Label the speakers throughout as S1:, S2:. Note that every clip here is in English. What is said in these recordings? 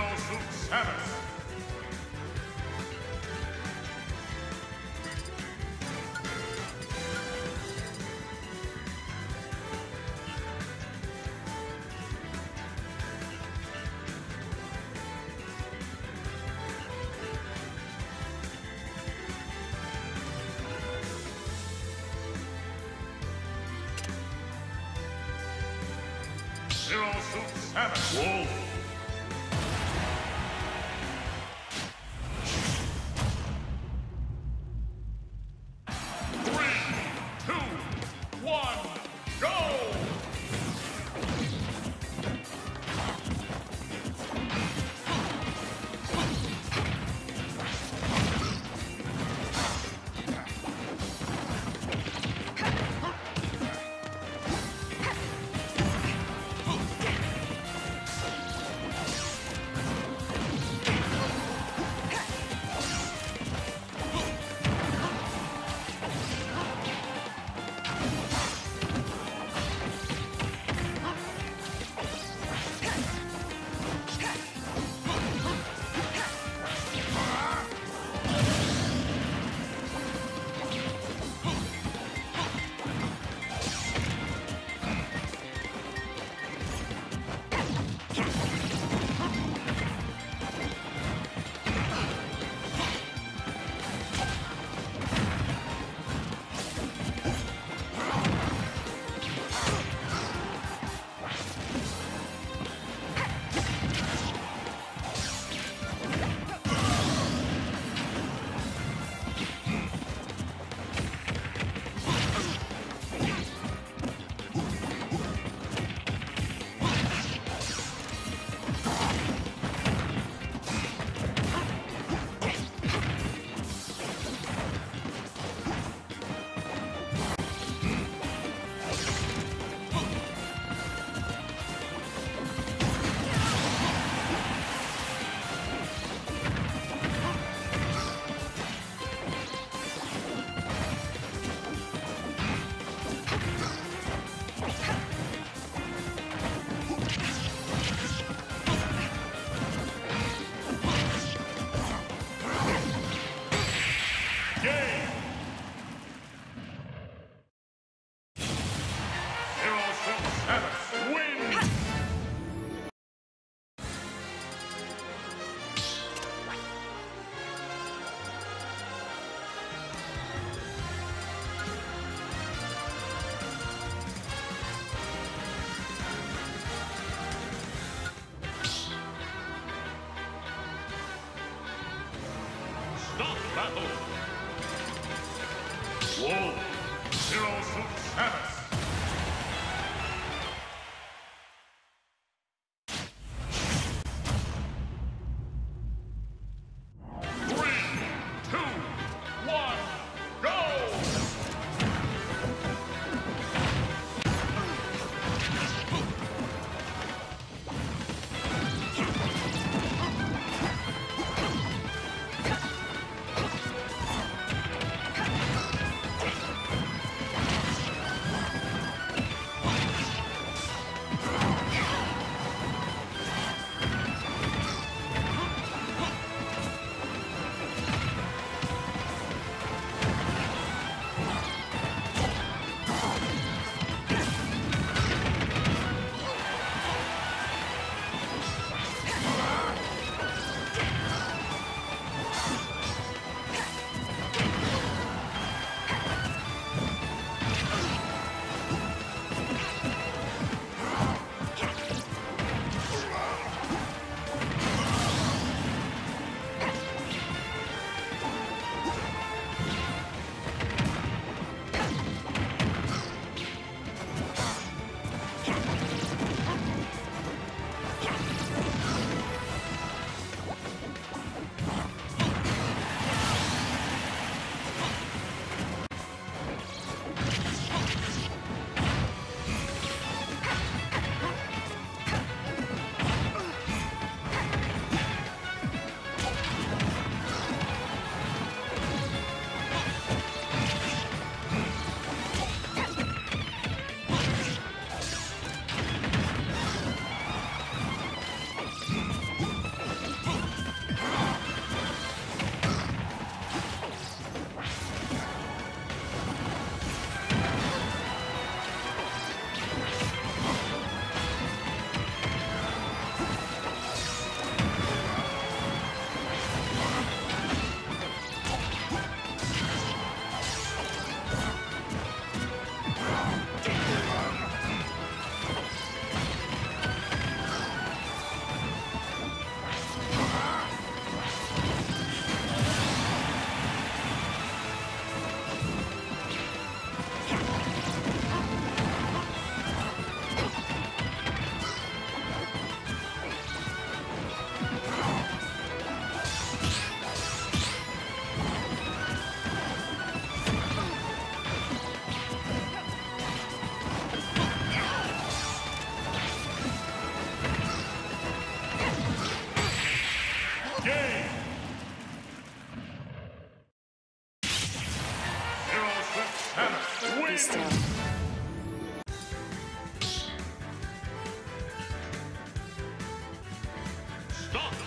S1: Suit Samus. Zero Suit Samus. Wolf. Battle! Wolf! Zero Suit Samus!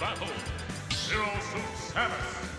S2: battle,
S1: Zero Suit Samus.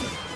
S1: 目